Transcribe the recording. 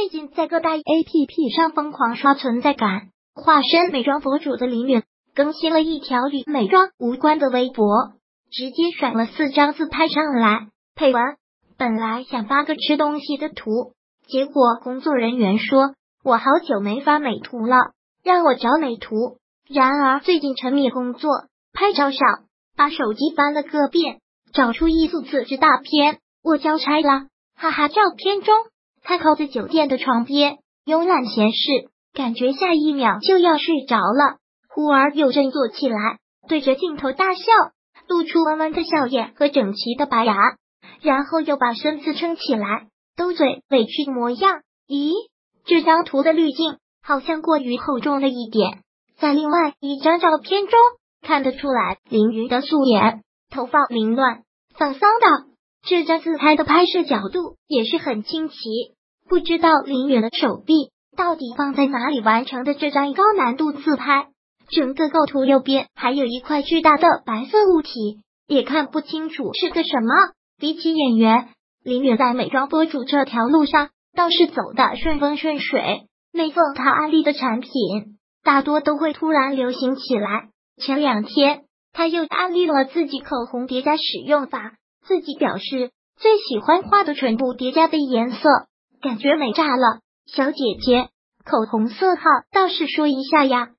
最近在各大 APP 上疯狂刷存在感，化身美妆博主的林允更新了一条与美妆无关的微博，直接甩了四张自拍上来，配文：本来想发个吃东西的图，结果工作人员说我好久没发美图了，让我找美图。然而最近沉迷工作，拍照少，把手机翻了个遍，找出一组自制大片，我交差了，哈哈！照片中。他靠在酒店的床边，慵懒闲适，感觉下一秒就要睡着了。忽而又振作起来，对着镜头大笑，露出弯弯的笑眼和整齐的白牙，然后又把身子撑起来，兜嘴委屈模样。咦，这张图的滤镜好像过于厚重了一点。在另外一张照片中看得出来，凌云的素颜，头发凌乱，丧丧的。这张自拍的拍摄角度也是很清奇，不知道林远的手臂到底放在哪里完成的这张高难度自拍。整个构图右边还有一块巨大的白色物体，也看不清楚是个什么。比起演员，林远在美妆博主这条路上倒是走的顺风顺水。每逢他安利的产品，大多都会突然流行起来。前两天他又安利了自己口红叠加使用法。自己表示最喜欢画的唇部叠加的颜色，感觉美炸了。小姐姐，口红色号倒是说一下呀。